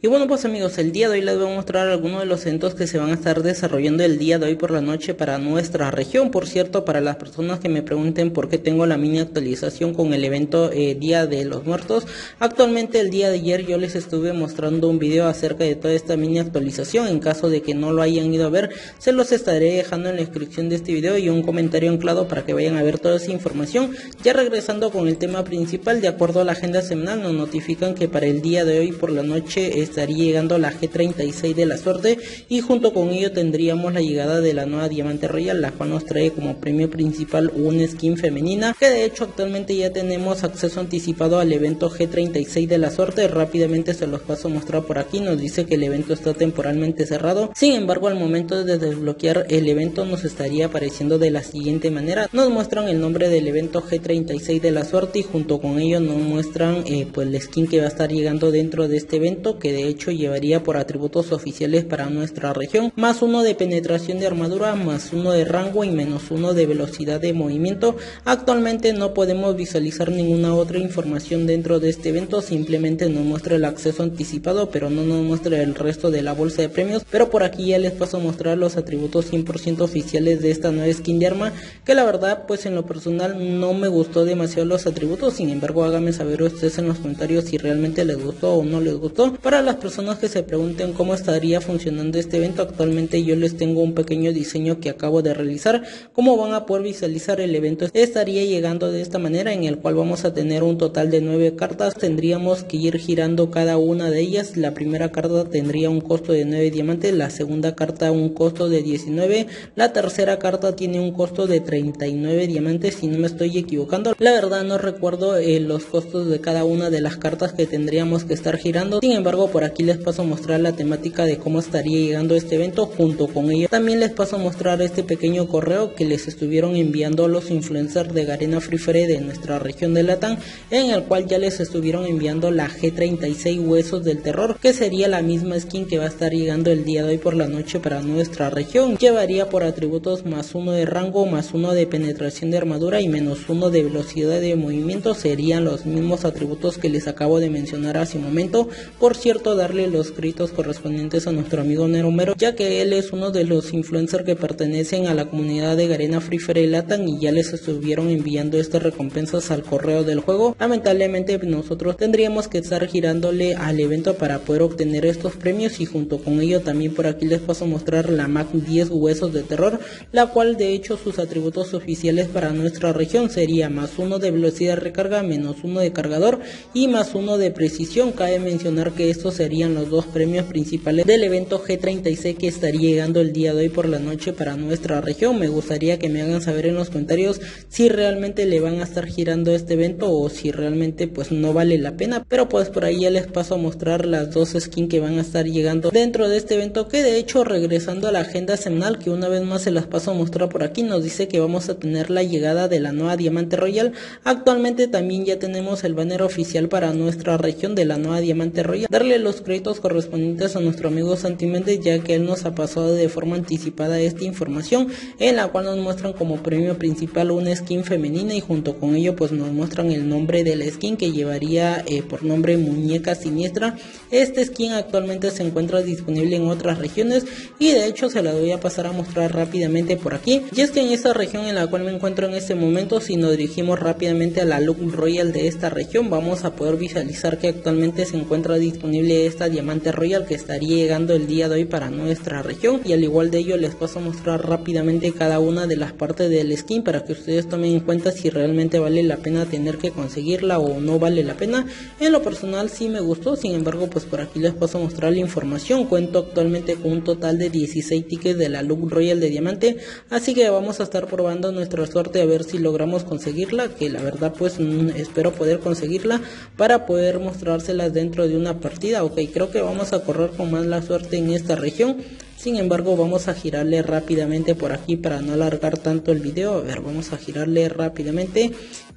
Y bueno pues amigos, el día de hoy les voy a mostrar algunos de los eventos que se van a estar desarrollando el día de hoy por la noche para nuestra región. Por cierto, para las personas que me pregunten por qué tengo la mini actualización con el evento eh, Día de los Muertos, actualmente el día de ayer yo les estuve mostrando un video acerca de toda esta mini actualización. En caso de que no lo hayan ido a ver, se los estaré dejando en la descripción de este video y un comentario anclado para que vayan a ver toda esa información. Ya regresando con el tema principal, de acuerdo a la agenda semanal, nos notifican que para el día de hoy por la noche estaría llegando la G36 de la suerte y junto con ello tendríamos la llegada de la nueva Diamante Royal, la cual nos trae como premio principal una skin femenina, que de hecho actualmente ya tenemos acceso anticipado al evento G36 de la suerte, rápidamente se los paso a mostrar por aquí, nos dice que el evento está temporalmente cerrado, sin embargo al momento de desbloquear el evento nos estaría apareciendo de la siguiente manera, nos muestran el nombre del evento G36 de la suerte y junto con ello nos muestran eh, pues la skin que va a estar llegando dentro de este evento, que de hecho llevaría por atributos oficiales para nuestra región, más uno de penetración de armadura, más uno de rango y menos uno de velocidad de movimiento. Actualmente no podemos visualizar ninguna otra información dentro de este evento, simplemente nos muestra el acceso anticipado, pero no nos muestra el resto de la bolsa de premios. Pero por aquí ya les paso a mostrar los atributos 100% oficiales de esta nueva skin de arma, que la verdad pues en lo personal no me gustó demasiado los atributos, sin embargo háganme saber ustedes en los comentarios si realmente les gustó o no les gustó. Para las personas que se pregunten cómo estaría funcionando este evento, actualmente yo les tengo un pequeño diseño que acabo de realizar. Cómo van a poder visualizar el evento estaría llegando de esta manera en el cual vamos a tener un total de nueve cartas. Tendríamos que ir girando cada una de ellas. La primera carta tendría un costo de 9 diamantes, la segunda carta un costo de 19, la tercera carta tiene un costo de 39 diamantes si no me estoy equivocando. La verdad no recuerdo eh, los costos de cada una de las cartas que tendríamos que estar girando. Sin embargo, por aquí les paso a mostrar la temática de cómo estaría llegando este evento junto con ello. También les paso a mostrar este pequeño correo que les estuvieron enviando los influencers de Garena Free Fire de nuestra región de Latam, en el cual ya les estuvieron enviando la G36 Huesos del Terror, que sería la misma skin que va a estar llegando el día de hoy por la noche para nuestra región. Llevaría por atributos más uno de rango, más uno de penetración de armadura y menos uno de velocidad de movimiento. Serían los mismos atributos que les acabo de mencionar hace un momento. Por cierto, darle los créditos correspondientes a nuestro amigo Neromero, ya que él es uno de los influencers que pertenecen a la comunidad de Garena Free Fire Latam y ya les estuvieron enviando estas recompensas al correo del juego. Lamentablemente nosotros tendríamos que estar girándole al evento para poder obtener estos premios y junto con ello también por aquí les paso a mostrar la Mac 10 Huesos de Terror, la cual de hecho sus atributos oficiales para nuestra región sería más uno de velocidad de recarga, menos uno de cargador y más uno de precisión. Cabe mencionar que estos serían los dos premios principales del evento G36 que estaría llegando el día de hoy por la noche para nuestra región. Me gustaría que me hagan saber en los comentarios si realmente le van a estar girando este evento o si realmente pues no vale la pena. Pero pues por ahí ya les paso a mostrar las dos skins que van a estar llegando dentro de este evento que de hecho regresando a la agenda semanal que una vez más se las paso a mostrar por aquí nos dice que vamos a tener la llegada de la nueva Diamante Royal. Actualmente también ya tenemos el banner oficial para nuestra región de la nueva Diamante Royal. Darle los créditos correspondientes a nuestro amigo Santi Méndez, ya que él nos ha pasado de forma anticipada esta información, en la cual nos muestran como premio principal una skin femenina y junto con ello pues nos muestran el nombre de la skin que llevaría eh, por nombre Muñeca Siniestra. Este skin actualmente se encuentra disponible en otras regiones y de hecho se la voy a pasar a mostrar rápidamente por aquí. Y es que en esta región en la cual me encuentro en este momento, si nos dirigimos rápidamente a la Look Royal de esta región, vamos a poder visualizar que actualmente se encuentra disponible esta Diamante Royal que estaría llegando el día de hoy para nuestra región y al igual de ello les paso a mostrar rápidamente cada una de las partes del skin para que ustedes tomen en cuenta si realmente vale la pena tener que conseguirla o no vale la pena. En lo personal sí me gustó, sin embargo pues por aquí les paso a mostrar la información. Cuento actualmente con un total de 16 tickets de la Look Royal de Diamante, así que vamos a estar probando nuestra suerte a ver si logramos conseguirla, que la verdad pues mm, espero poder conseguirla para poder mostrárselas dentro de una partida. Ok, creo que vamos a correr con más la suerte en esta región. Sin embargo, vamos a girarle rápidamente por aquí para no alargar tanto el video. A ver, vamos a girarle rápidamente.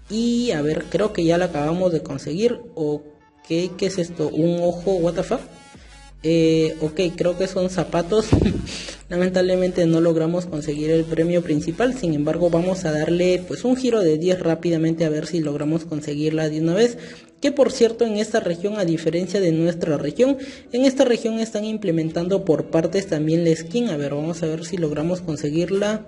Y a ver, creo que ya la acabamos de conseguir. Ok, ¿qué es esto? ¿Un ojo? ¿What the fuck? Eh, ok, creo que son zapatos. Lamentablemente no logramos conseguir el premio principal, sin embargo vamos a darle pues un giro de 10 rápidamente a ver si logramos conseguirla de una vez. Que por cierto en esta región a diferencia de nuestra región en esta región están implementando por partes también la skin a ver vamos a ver si logramos conseguirla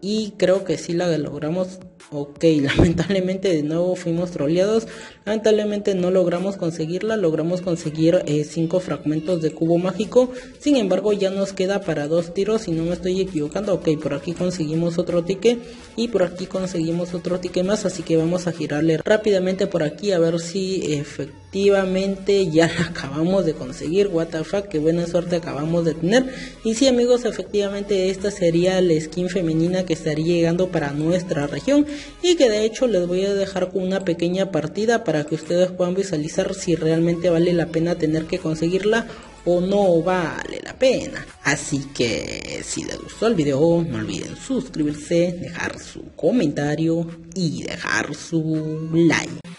y creo que sí la logramos. Ok lamentablemente de nuevo fuimos troleados. Lamentablemente no logramos conseguirla logramos conseguir 5 eh, fragmentos de cubo mágico. Sin embargo ya nos queda para dos tiros si no me estoy equivocando. Ok por aquí conseguimos otro ticket y por aquí conseguimos otro ticket más así que vamos a girarle rápidamente por aquí a ver si efectivamente ya la acabamos de conseguir what the qué buena suerte acabamos de tener y sí amigos efectivamente esta sería la skin femenina que estaría llegando para nuestra región y que de hecho les voy a dejar con una pequeña partida para que ustedes puedan visualizar si realmente vale la pena tener que conseguirla o no vale la pena. Así que si les gustó el video no olviden suscribirse, dejar su comentario y dejar su like.